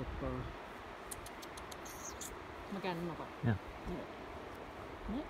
Otta. Mä käännän nokan. Joo. Niin. Niin.